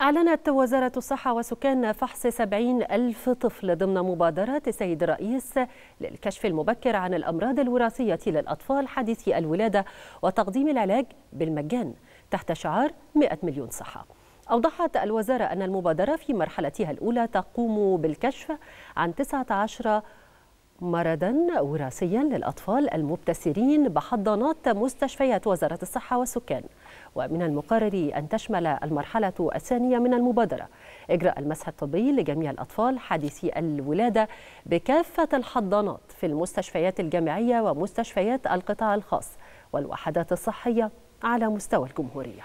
أعلنت وزارة الصحة وسكان فحص 70 ألف طفل ضمن مبادرة السيد الرئيس للكشف المبكر عن الأمراض الوراثية للأطفال حديثي الولادة وتقديم العلاج بالمجان تحت شعار 100 مليون صحة. أوضحت الوزارة أن المبادرة في مرحلتها الأولى تقوم بالكشف عن 19 مرضا وراثيا للأطفال المبتسرين بحضانات مستشفيات وزارة الصحة والسكان. ومن المقرر أن تشمل المرحلة الثانية من المبادرة إجراء المسح الطبي لجميع الأطفال حديثي الولادة بكافة الحضانات في المستشفيات الجامعية ومستشفيات القطاع الخاص والوحدات الصحية على مستوى الجمهورية.